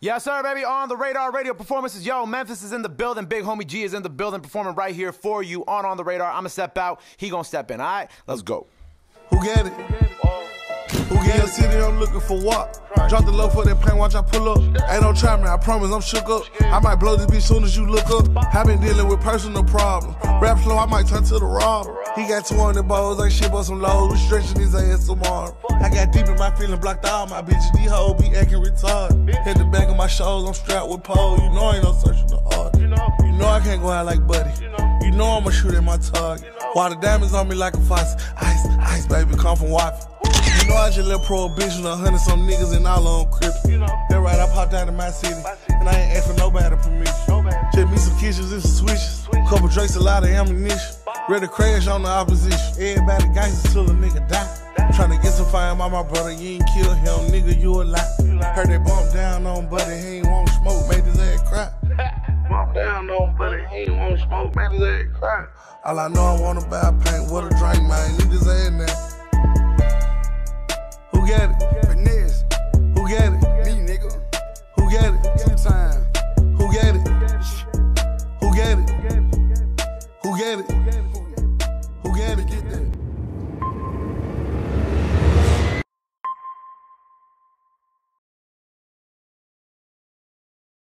Yes, sir, baby. On the radar radio performances. Yo, Memphis is in the building. Big Homiie G is in the building performing right here for you on On the Radar. I'm going to step out. He to step in. All right, let's go. Who get it? Who get it? Who get your city, I'm looking for what? Drop the low for that plane, watch I pull up. Ain't no try me, I promise I'm shook up. I might blow this bitch soon as you look up. I been dealing with personal problems. Rap flow, I might turn to the robber. He got 200 balls, ain't shit but some lows. We stretching his ass tomorrow. I got deep in my feeling, blocked all my bitches. These hoes be acting retarded. Hit the back of my shoulders, I'm strapped with pole. You know I ain't no searching the heart. You know I can't go out like Buddy. You know I'ma shoot at my target. While the diamonds on me like a faucet. Ice, ice, baby, come from Waffle. You know I just left prohibition, a hundred some niggas and all on crib. That right, I popped out of my city, and I ain't for nobody permission. Just me some kitchens and some switches, couple drakes, a lot of ammunition. Ready to crash on the opposition. Everybody gangsters till a nigga die. Tryna get some fire by my brother, you ain't kill him, nigga, you a lie. Heard they bump down on buddy, he ain't want smoke, made his ass cry. Bump down on buddy, he ain't want smoke, made his ass cry. All I know I wanna buy a paint, what a drink, man, need his ass now. Who get it? Porque